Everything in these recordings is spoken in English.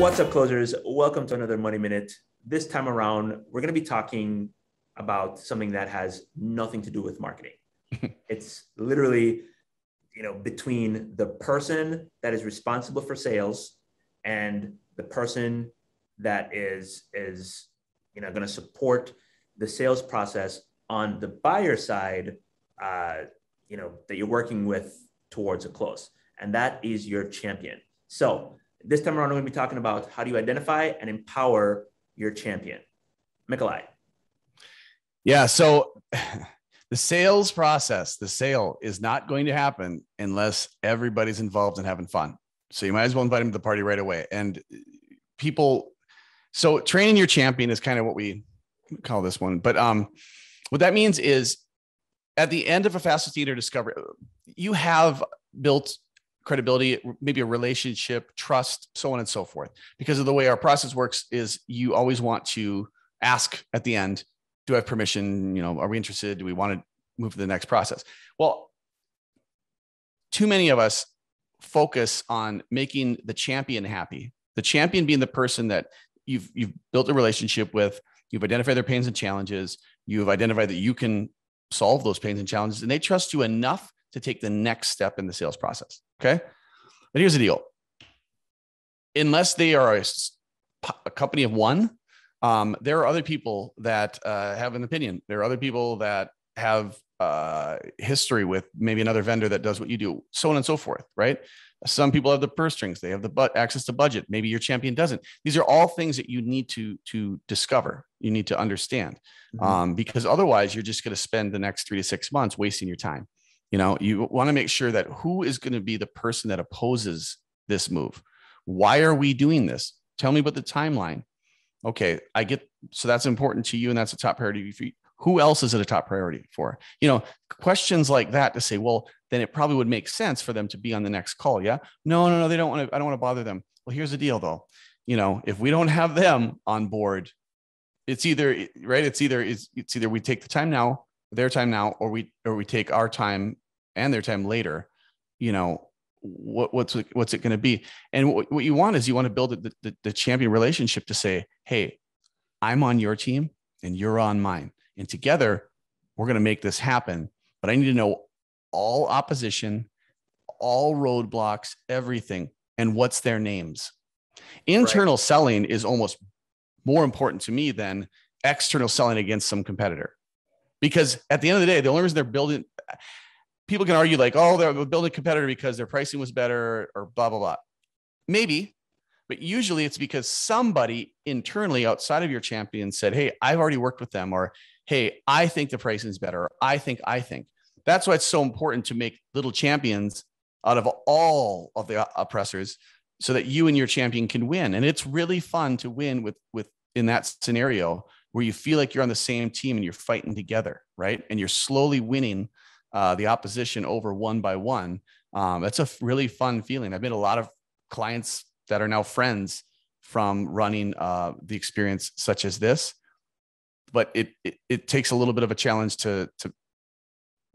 What's up, closers? Welcome to another Money Minute. This time around, we're going to be talking about something that has nothing to do with marketing. it's literally, you know, between the person that is responsible for sales and the person that is is you know going to support the sales process on the buyer side, uh, you know, that you're working with towards a close, and that is your champion. So this time around, we're going to be talking about how do you identify and empower your champion. Mickeli. Yeah. So the sales process, the sale is not going to happen unless everybody's involved and having fun. So you might as well invite them to the party right away. And people, so training your champion is kind of what we call this one. But um, what that means is at the end of a fastest eater discovery, you have built credibility, maybe a relationship, trust, so on and so forth. Because of the way our process works, is you always want to ask at the end, do I have permission? You know, are we interested? Do we want to move to the next process? Well, too many of us focus on making the champion happy. The champion being the person that you've you've built a relationship with, you've identified their pains and challenges, you've identified that you can solve those pains and challenges, and they trust you enough to take the next step in the sales process. Okay. But here's the deal unless they are a, a company of one, um, there are other people that uh, have an opinion. There are other people that have uh, history with maybe another vendor that does what you do, so on and so forth, right? Some people have the purse strings, they have the but access to budget. Maybe your champion doesn't. These are all things that you need to to discover. You need to understand, mm-hmm. um, because otherwise you're just going to spend the next three to six months wasting your time. You know, you want to make sure that who is going to be the person that opposes this move. Why are we doing this? Tell me about the timeline. Okay, I get so that's important to you, and that's a top priority for you. Who else is it a top priority for? You know, questions like that to say, well, then it probably would make sense for them to be on the next call. Yeah. No, no, no, they don't want to, I don't want to bother them. Well, here's the deal though. You know, if we don't have them on board, it's either right, it's either it's, it's either we take the time now their time now or we or we take our time and their time later you know what what's it, what's it going to be? And what, what you want is you want to build the, the, the champion relationship to say hey i'm on your team and you're on mine. And together we're going to make this happen. But i need to know all opposition all roadblocks everything and what's their names. Internal right. selling is almost more important to me than external selling against some competitor. Because at the end of the day, the only reason they're building, people can argue like, oh, they're building a competitor because their pricing was better or blah, blah, blah. Maybe, but usually it's because somebody internally outside of your champion said, hey, I've already worked with them, or hey, I think the pricing is better. Or, I think, I think. That's why it's so important to make little champions out of all of the oppressors so that you and your champion can win. And it's really fun to win with, with in that scenario where you feel like you're on the same team and you're fighting together, right? And you're slowly winning uh, the opposition over one by one. Um, that's a really fun feeling. I've made a lot of clients that are now friends from running uh, the experience such as this, but it, it, it takes a little bit of a challenge to to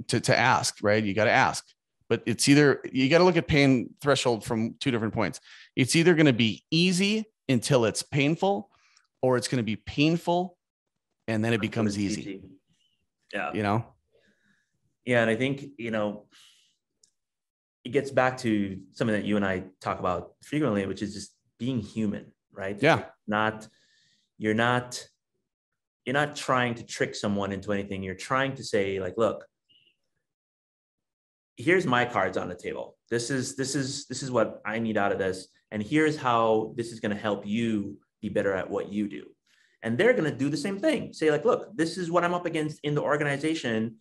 to, to ask, right? You got to ask, but it's either you got to look at pain threshold from two different points. It's either going to be easy until it's painful, or it's going to be painful and then it becomes easy. easy. Yeah. You know? Yeah. And I think, you know, it gets back to something that you and I talk about frequently, which is just being human, right? Yeah. Not, you're not, you're not trying to trick someone into anything. You're trying to say, like, look, here's my cards on the table. This is, this is, this is what I need out of this. And here's how this is going to help you be better at what you do and they're going to do the same thing say like look this is what i'm up against in the organization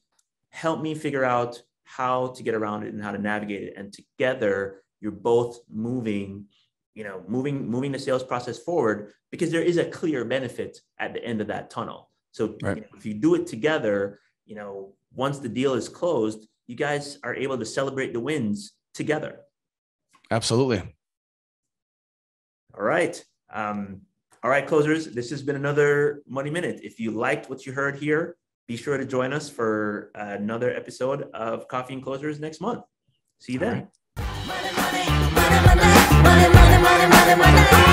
help me figure out how to get around it and how to navigate it. And together you're both moving you know moving moving the sales process forward because there is a clear benefit at the end of that tunnel. So right. you know, if you do it together you know once the deal is closed you guys are able to celebrate the wins together. Absolutely. All right. Um, all right, closers, this has been another Money Minute. If you liked what you heard here, be sure to join us for another episode of Coffee and Closers next month. See you then. Money, money, money,